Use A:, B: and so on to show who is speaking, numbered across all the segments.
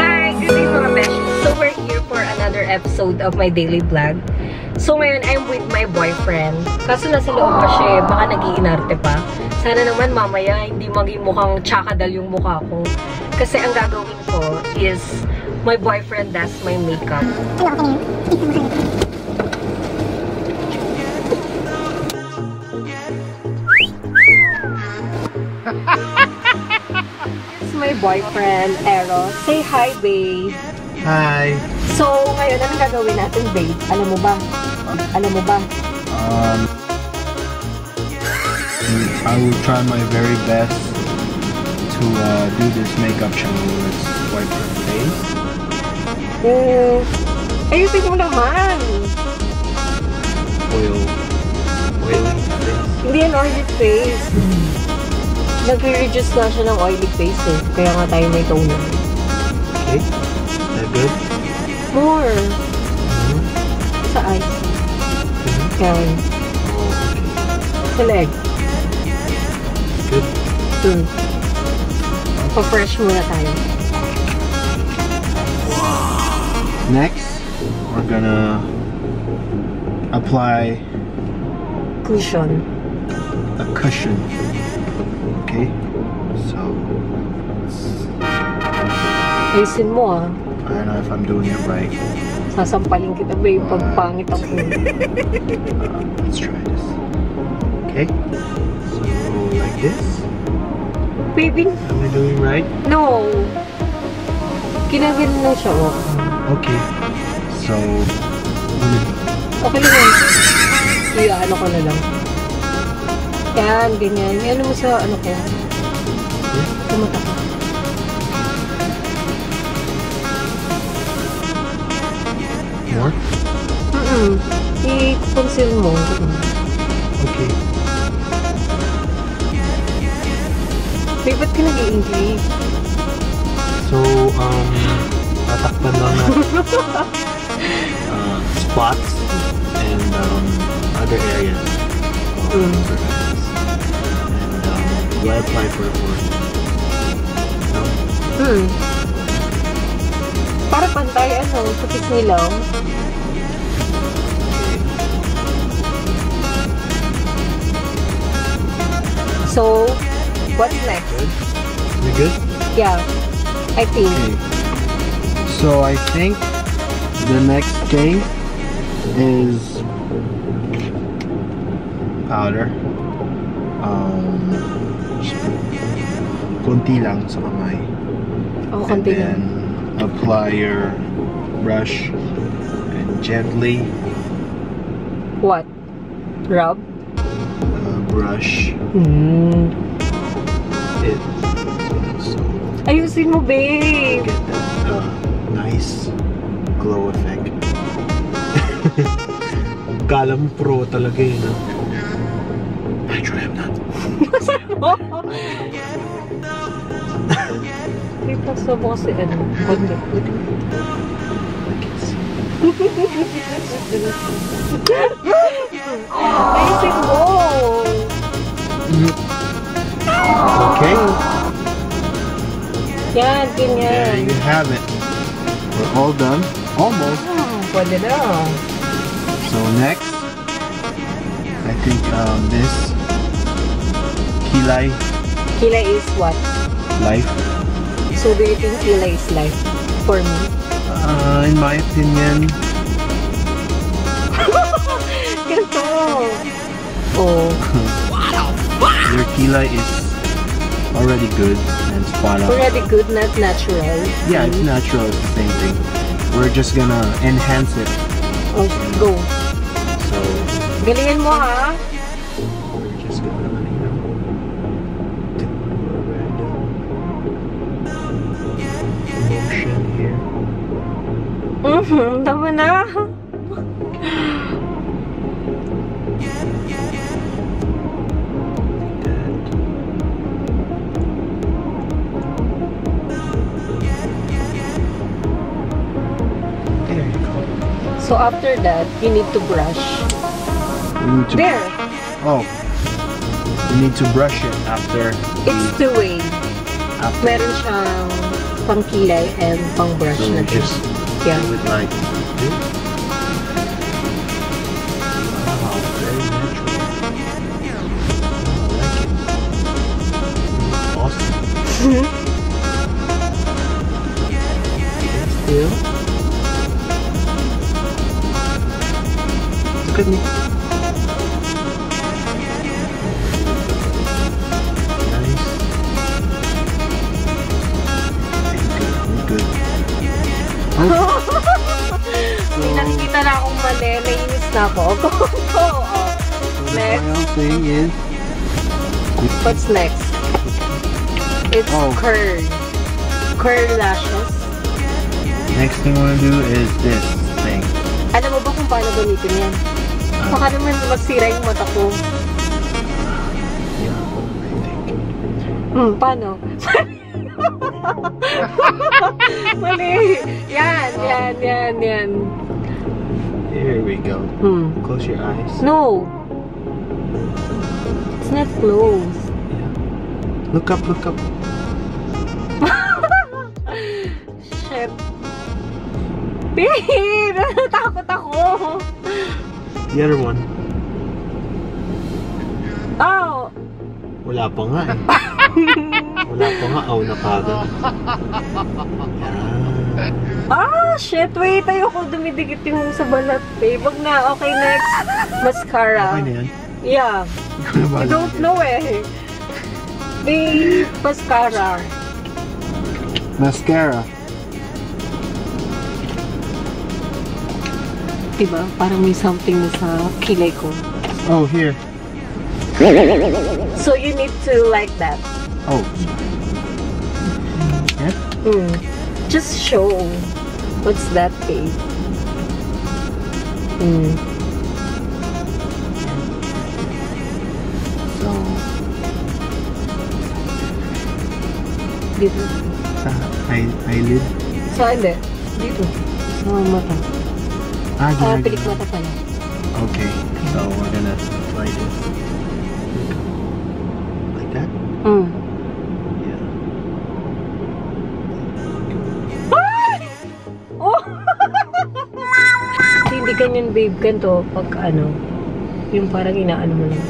A: Hi! Good day mga beshi. So we're here for another episode of my daily vlog. So ngayon, I'm with my boyfriend. Kaso nasa loob pa siya eh. Baka nag-iinarte pa. Sana naman mamaya hindi maging mukhang tsakadal yung mukha ko. Kasi ang gagawin ko is my boyfriend does my makeup. This is my boyfriend, Ero. Say hi, babe.
B: Hi.
A: So, ngayon, anong gagawin natin, babe? Alam mo ba? Alam mo ba?
B: Um, I will try my very best to uh, do this makeup channel. Wipe her face.
A: Hmm, ayusin mo naman.
B: Oil. Face.
A: Hindi yan oily face. Nagre-reduce nga siya ng oily face eh. Kaya nga tayo may toner.
B: Okay. Is that good?
A: More. Sa eyes.
B: Oh, okay.
A: Sa leg.
B: Good.
A: Hmm. Pa-fresh muna tayo.
B: Next, we're gonna apply
A: Cushion.
B: a cushion. Okay. So,
A: Ayusin mo ah.
B: I don't know if I'm doing it right.
A: Sasampalin kita babe pag pangit ako.
B: Uh, let's try this. Okay. So, like this.
A: Baby,
B: Am I doing right?
A: no. Kinagin na siya oh.
B: Okay. So,
A: Okay lang yan. Iya, ano ko na lang. Yan, ganyan. May ano mo sa ano ko. Sa mata ko.
B: more?
A: Mm-mm. I-conceal mo.
B: Okay.
A: Babe, ba't ka nag-i-English?
B: So, um, tatakpan lang natin uh, spots and um, other areas.
A: Mm.
B: Her eyes. And do I apply for for no?
A: Hmm. Para pantay, ano, nilaw. So, what's next?
B: Good. We good?
A: Yeah, I think.
B: Okay. So I think the next thing is powder. Um, konti lang sa kamay. And
A: konti
B: then
A: lang.
B: apply your brush and gently
A: What? Rub?
B: uh, brush
A: Hmm.
B: it so
A: Ayusin mo, babe.
B: get that uh, nice glow effect. Kala mo pro talaga yun, no? Actually, I'm not.
A: May paso mo kasi ano, konti. Ayusin mo.
B: Okay,
A: Yan,
B: there
A: ganyan.
B: you have it. We're all done. Almost.
A: Pwede na.
B: So next, I think um, this kilay
A: Kilay is what?
B: life.
A: So, do you think kilay is life for me?
B: Uh, in my opinion,
A: Ganito. Oh,
B: your kilay is already good and spot on.
A: already good, not natural.
B: Yeah, it's natural. It's the same thing. We're just gonna enhance it.
A: Oh, go.
B: So
A: Galingan mo ha. Tama na. So, after that, you need to brush.
B: Need to.
A: There.
B: Oh. You need to brush it after
A: It's
B: the
A: two-way.
B: after
A: Meron siyang pang-kilay and pang-brush
B: So
A: na
B: just Do it like this. Wow, very natural. I like it. Awesome. Still. Look at me.
A: May nakikita na akong mali. Nainis na ako. Go. Oh.
B: The
A: Next.
B: final thing is
A: What's next? It's
B: Oh.
A: curl. Curl lashes.
B: next thing we're gonna do is this thing.
A: Alam mo ba kung paano gamitin yan?
B: Ah.
A: Baka naman masira yung mata ko. Hmm, paano? Mali. Yan, yan, yan, yan.
B: Here we go.
A: Hmm.
B: Close your eyes.
A: No. It's not close.
B: Look up, look up.
A: Shit. Babe! Natakot ako.
B: The other one.
A: Oh!
B: Wala pa nga eh. Wala pa nga. Aw, nakagad. Yan.
A: Ah, shit. Wait, ayoko dumidikit yung sa balat, babe. Wag na. Okay, next. Mascara.
B: Okay na yan.
A: Yeah. I don't know eh. Babe, mascara.
B: Mascara.
A: Diba? Parang may something na sa kilay ko.
B: Oh, here.
A: So you need to like that.
B: Oh. Yeah?
A: Hmm. Just show. What's that, babe? Hmm.
B: So,
A: Dito.
B: sa eye, eyelid.
A: Sa hindi. Dito. Sa mata.
B: Ah,
A: Ah,
B: ginag-
A: pilik mata pala.
B: Okay, so we're
A: babe. Ganito, pag ano, yung parang inaano mo lang.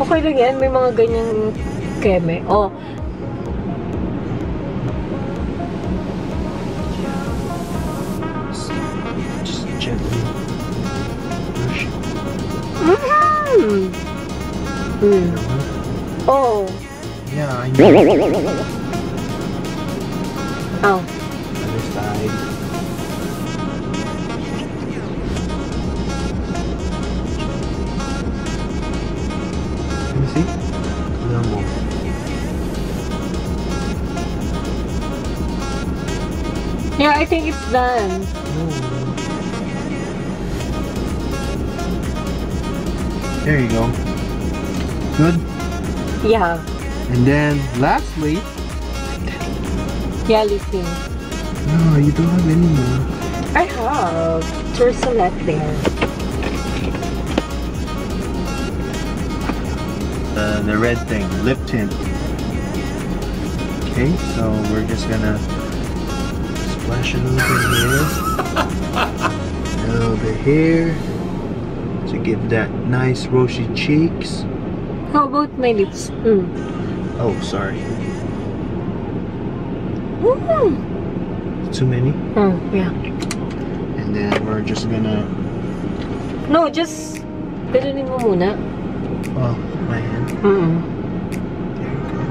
A: Okay lang yan. May mga ganyang keme. Oh,
B: it.
A: mm Hmm. Oh.
B: Yeah, I know.
A: Oh.
B: Other side. See. More.
A: Yeah, I think it's done.
B: There you go. Good.
A: Yeah.
B: And then lastly,
A: Yeah, listen.
B: no, you don't have any more.
A: I have. There's a lot there.
B: The the red thing, lip tint. Okay, so we're just gonna splash a little bit here, a little bit here to give that nice rosy cheeks.
A: How about my lips? Mm.
B: Oh, sorry,
A: Mm.
B: too many.
A: Oh, yeah.
B: And then we're just gonna
A: No, just ganunin mo muna.
B: oh my hand.
A: Mm.
B: There you go.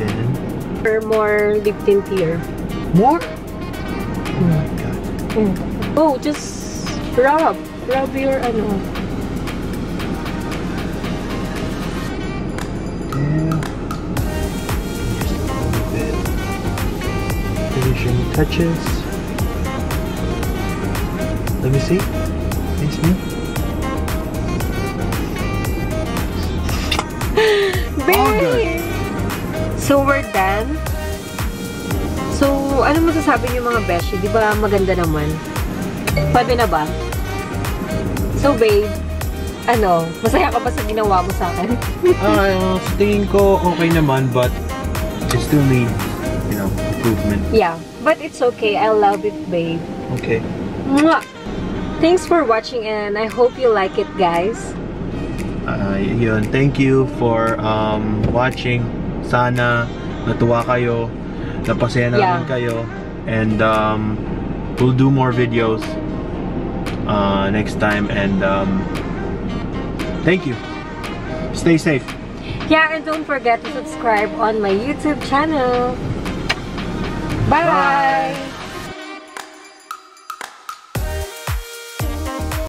B: Then
A: Or more lip tint here.
B: more. Oh my god.
A: Mm. Oh, just rub. Rub your ano.
B: Touches. Let me see. Face me. Good.
A: So we're done. So ano masasabi niyo mga beshi? Di ba maganda naman? Pwede na ba? So, babe, ano, masaya ka ba sa ginawa mo sa akin?
B: Ah, sa tingin ko okay naman but it still needs, you know, improvement.
A: yeah, but it's okay. I love it, babe.
B: Okay.
A: Mwah! Thanks for watching and I hope you like it, guys.
B: Uh, yun, thank you for um, watching. Sana natuwa kayo, napasaya namin
A: Yeah.
B: kayo, and um, we'll do more videos uh, next time. And um, thank you. Stay safe.
A: Yeah, and don't forget to subscribe on my YouTube channel. 拜
B: 拜。